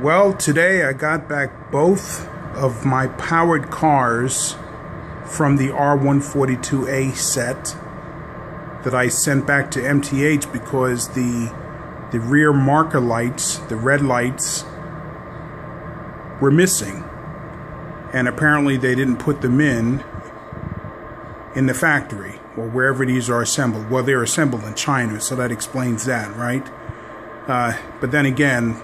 Well, today I got back both of my powered cars from the R142A set that I sent back to MTH because the the rear marker lights, the red lights, were missing. And apparently they didn't put them in in the factory or wherever these are assembled. Well, they're assembled in China, so that explains that, right? Uh, but then again,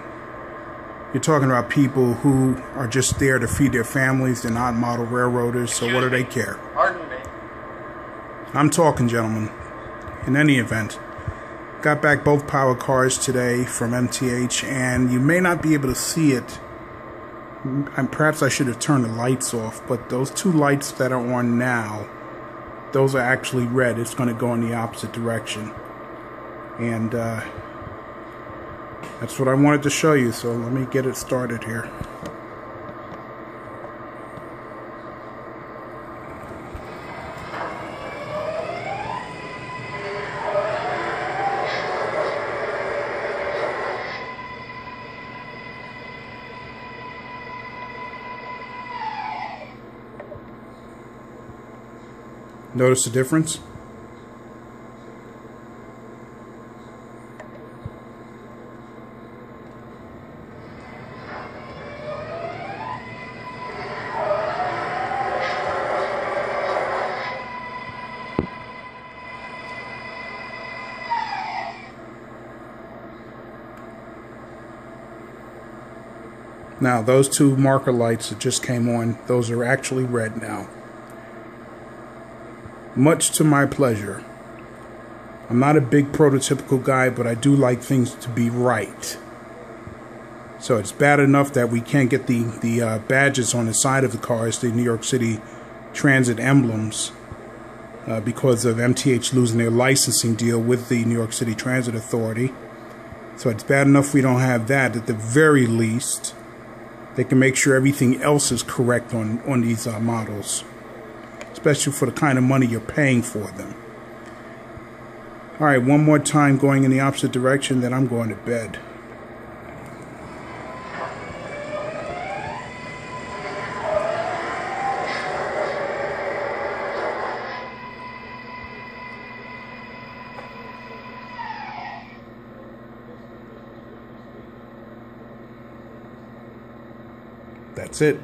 you're talking about people who are just there to feed their families. They're not model railroaders, so what do they care? Pardon me. I'm talking, gentlemen. In any event, got back both power cars today from MTH, and you may not be able to see it. And perhaps I should have turned the lights off, but those two lights that are on now, those are actually red. It's going to go in the opposite direction. And, uh, that's what I wanted to show you, so let me get it started here. Notice the difference? Now, those two marker lights that just came on, those are actually red now. Much to my pleasure. I'm not a big prototypical guy, but I do like things to be right. So it's bad enough that we can't get the, the uh, badges on the side of the cars, the New York City transit emblems, uh, because of MTH losing their licensing deal with the New York City Transit Authority. So it's bad enough we don't have that. At the very least, they can make sure everything else is correct on, on these uh, models, especially for the kind of money you're paying for them. All right, one more time going in the opposite direction, then I'm going to bed. That's it.